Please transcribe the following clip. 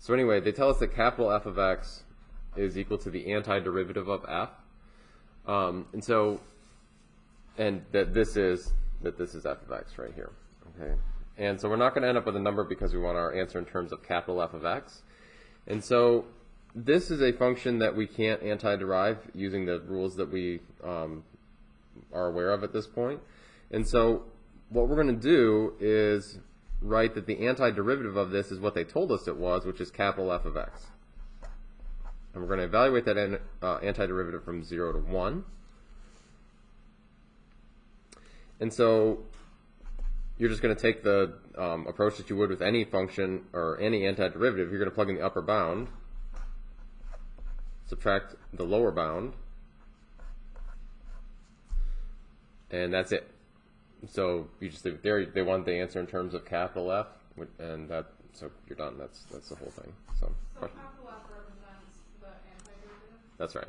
So anyway, they tell us that capital F of x is equal to the antiderivative of f. Um, and so, and that this is, that this is f of x right here, okay? And so we're not going to end up with a number because we want our answer in terms of capital F of x. And so this is a function that we can't antiderive using the rules that we um, are aware of at this point. And so what we're going to do is write that the antiderivative of this is what they told us it was, which is capital F of x. And we're going to evaluate that an, uh, antiderivative from 0 to 1. And so you're just going to take the um, approach that you would with any function or any antiderivative. You're going to plug in the upper bound, subtract the lower bound, and that's it. So you just they they want the answer in terms of capital F, and that so you're done. That's that's the whole thing. So, So capital F represents the antiderivative? that's right.